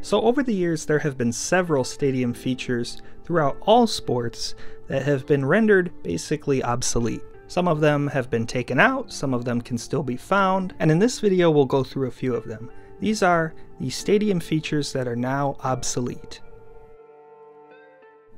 So over the years, there have been several stadium features throughout all sports that have been rendered basically obsolete. Some of them have been taken out, some of them can still be found, and in this video we'll go through a few of them. These are the stadium features that are now obsolete.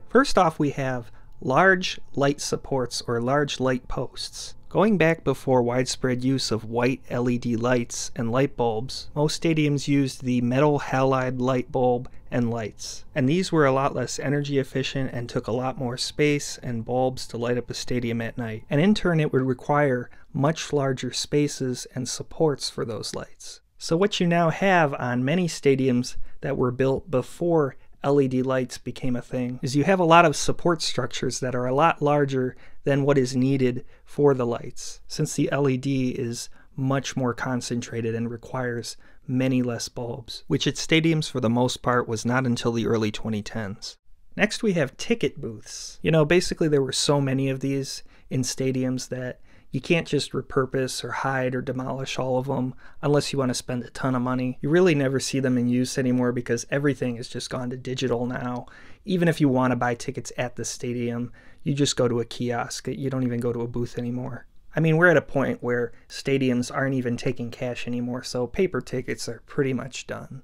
First off we have large light supports or large light posts. Going back before widespread use of white LED lights and light bulbs, most stadiums used the metal halide light bulb and lights. And these were a lot less energy efficient and took a lot more space and bulbs to light up a stadium at night. And in turn, it would require much larger spaces and supports for those lights. So what you now have on many stadiums that were built before LED lights became a thing is you have a lot of support structures that are a lot larger than what is needed for the lights, since the LED is much more concentrated and requires many less bulbs, which at stadiums for the most part was not until the early 2010s. Next we have ticket booths. You know, basically there were so many of these in stadiums that you can't just repurpose or hide or demolish all of them unless you want to spend a ton of money. You really never see them in use anymore because everything has just gone to digital now. Even if you want to buy tickets at the stadium, you just go to a kiosk. You don't even go to a booth anymore. I mean, we're at a point where stadiums aren't even taking cash anymore, so paper tickets are pretty much done.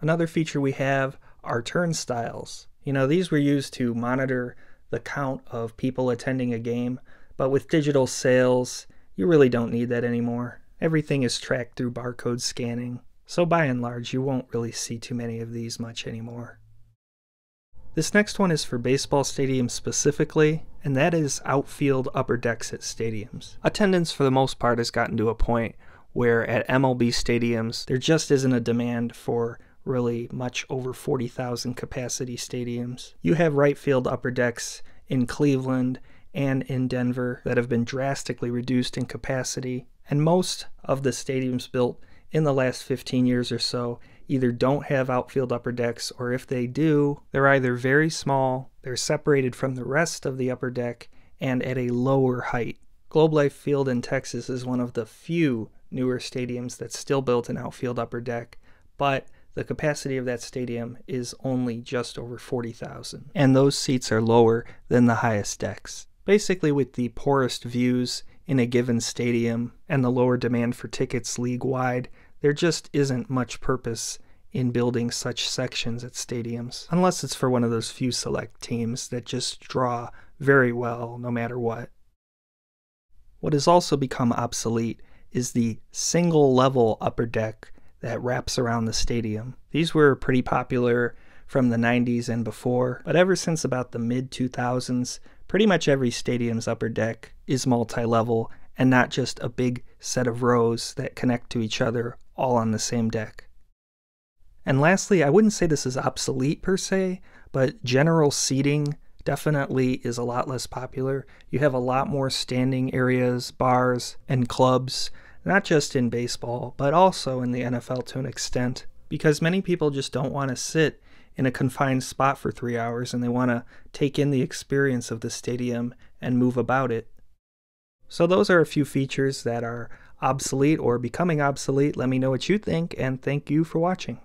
Another feature we have are turnstiles. You know, these were used to monitor the count of people attending a game but with digital sales, you really don't need that anymore. Everything is tracked through barcode scanning, so by and large, you won't really see too many of these much anymore. This next one is for baseball stadiums specifically, and that is outfield upper decks at stadiums. Attendance for the most part has gotten to a point where at MLB stadiums, there just isn't a demand for really much over 40,000 capacity stadiums. You have right field upper decks in Cleveland and in Denver that have been drastically reduced in capacity. And most of the stadiums built in the last 15 years or so either don't have outfield upper decks, or if they do, they're either very small, they're separated from the rest of the upper deck, and at a lower height. Globe Life Field in Texas is one of the few newer stadiums that's still built an outfield upper deck, but the capacity of that stadium is only just over 40,000, and those seats are lower than the highest decks. Basically, with the poorest views in a given stadium and the lower demand for tickets league wide, there just isn't much purpose in building such sections at stadiums, unless it's for one of those few select teams that just draw very well no matter what. What has also become obsolete is the single level upper deck that wraps around the stadium. These were pretty popular from the 90s and before, but ever since about the mid 2000s, Pretty much every stadium's upper deck is multi level and not just a big set of rows that connect to each other all on the same deck. And lastly, I wouldn't say this is obsolete per se, but general seating definitely is a lot less popular. You have a lot more standing areas, bars, and clubs, not just in baseball, but also in the NFL to an extent, because many people just don't want to sit in a confined spot for three hours and they want to take in the experience of the stadium and move about it. So, those are a few features that are obsolete or becoming obsolete. Let me know what you think, and thank you for watching.